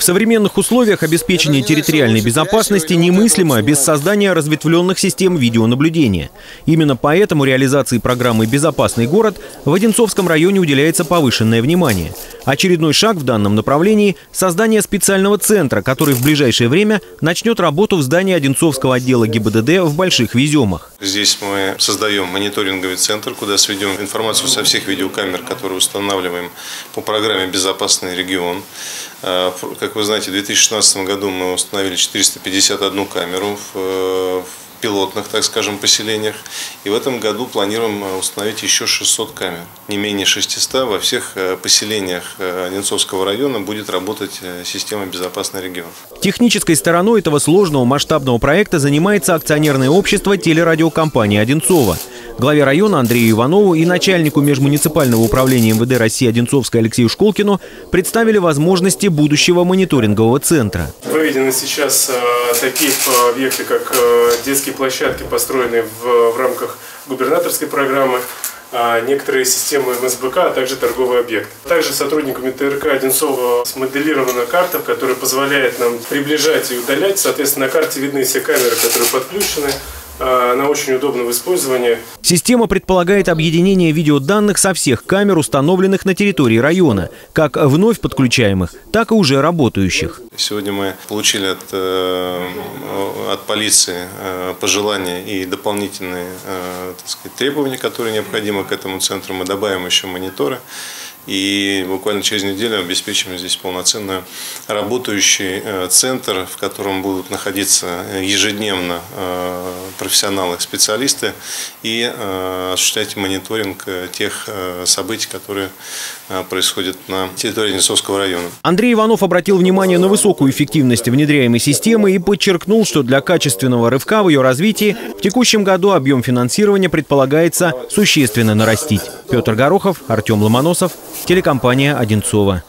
В современных условиях обеспечение территориальной безопасности немыслимо без создания разветвленных систем видеонаблюдения. Именно поэтому реализации программы «Безопасный город» в Одинцовском районе уделяется повышенное внимание. Очередной шаг в данном направлении – создание специального центра, который в ближайшее время начнет работу в здании Одинцовского отдела ГИБДД в Больших Веземах. Здесь мы создаем мониторинговый центр, куда сведем информацию со всех видеокамер, которые устанавливаем по программе «Безопасный регион». А, как вы знаете, в 2016 году мы установили 451 камеру в пилотных, так скажем, поселениях. И в этом году планируем э, установить еще 600 камер. Не менее 600 во всех э, поселениях э, Одинцовского района будет работать система «Безопасный регион». Технической стороной этого сложного масштабного проекта занимается акционерное общество телерадиокомпании «Одинцова». Главе района Андрею Иванову и начальнику межмуниципального управления МВД России Одинцовской Алексею Школкину представили возможности будущего мониторингового центра. Выведены сейчас э, такие объекты, как э, детские площадки, построенные в, в рамках губернаторской программы, а некоторые системы МСБК, а также торговый объект. Также сотрудниками ТРК Одинцова смоделирована карта, которая позволяет нам приближать и удалять. Соответственно, на карте видны все камеры, которые подключены. Она очень удобна в использовании. Система предполагает объединение видеоданных со всех камер, установленных на территории района, как вновь подключаемых, так и уже работающих. Сегодня мы получили от, э, от полиции э, пожелания и дополнительные э, сказать, требования, которые необходимы к этому центру. Мы добавим еще мониторы. И буквально через неделю обеспечим здесь полноценно работающий э, центр, в котором будут находиться ежедневно э, профессионалы, специалисты и э, осуществлять мониторинг тех событий, которые происходят на территории Несовского района. Андрей Иванов обратил внимание на высокую эффективность внедряемой системы и подчеркнул, что для качественного рывка в ее развитии в текущем году объем финансирования предполагается существенно нарастить. Петр Горохов, Артем Ломоносов, телекомпания «Одинцова».